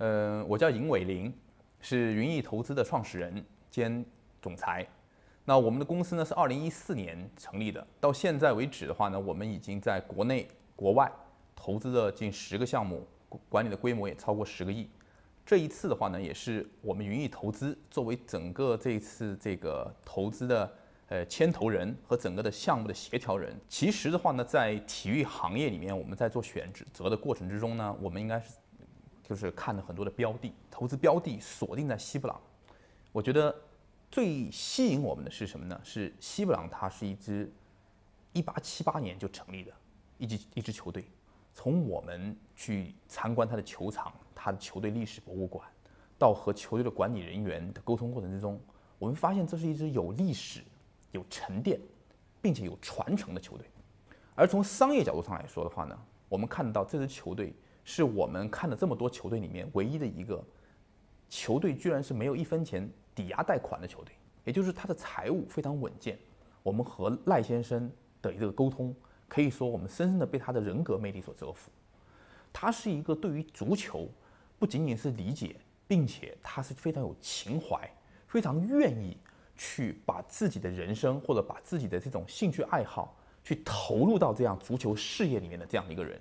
呃，我叫尹伟林，是云翼投资的创始人兼总裁。那我们的公司呢是二零一四年成立的，到现在为止的话呢，我们已经在国内、国外投资了近十个项目，管理的规模也超过十个亿。这一次的话呢，也是我们云翼投资作为整个这一次这个投资的呃牵头人和整个的项目的协调人。其实的话呢，在体育行业里面，我们在做选择的过程之中呢，我们应该是。就是看了很多的标的，投资标的锁定在西布朗。我觉得最吸引我们的是什么呢？是西布朗，它是一支一八七八年就成立的一支一支球队。从我们去参观他的球场、他的球队历史博物馆，到和球队的管理人员的沟通过程之中，我们发现这是一支有历史、有沉淀，并且有传承的球队。而从商业角度上来说的话呢，我们看到这支球队。是我们看了这么多球队里面唯一的一个球队，居然是没有一分钱抵押贷款的球队，也就是他的财务非常稳健。我们和赖先生的这个沟通，可以说我们深深的被他的人格魅力所折服。他是一个对于足球不仅仅是理解，并且他是非常有情怀，非常愿意去把自己的人生或者把自己的这种兴趣爱好去投入到这样足球事业里面的这样一个人。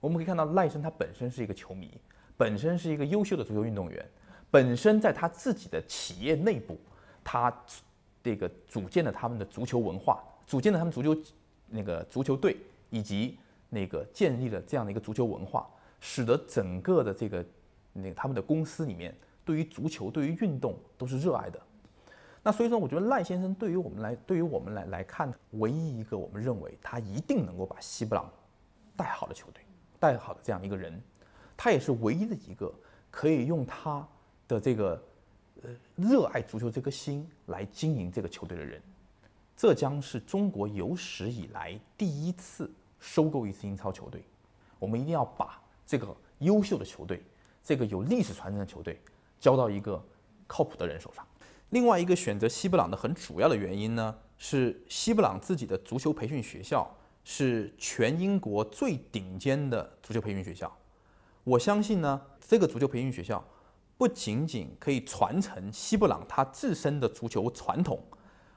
我们可以看到赖森他本身是一个球迷，本身是一个优秀的足球运动员，本身在他自己的企业内部，他这个组建了他们的足球文化，组建了他们足球那个足球队，以及那个建立了这样的一个足球文化，使得整个的这个那他们的公司里面对于足球、对于运动都是热爱的。那所以说，我觉得赖先生对于我们来，对于我们来来看，唯一一个我们认为他一定能够把西布朗带好的球队。带好的这样一个人，他也是唯一的一个可以用他的这个呃热爱足球这颗心来经营这个球队的人。这将是中国有史以来第一次收购一支英超球队。我们一定要把这个优秀的球队，这个有历史传承的球队，交到一个靠谱的人手上。另外一个选择西布朗的很主要的原因呢，是西布朗自己的足球培训学校。是全英国最顶尖的足球培训学校，我相信呢，这个足球培训学校不仅仅可以传承西布朗他自身的足球传统，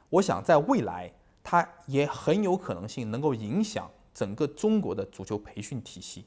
我想在未来，它也很有可能性能够影响整个中国的足球培训体系。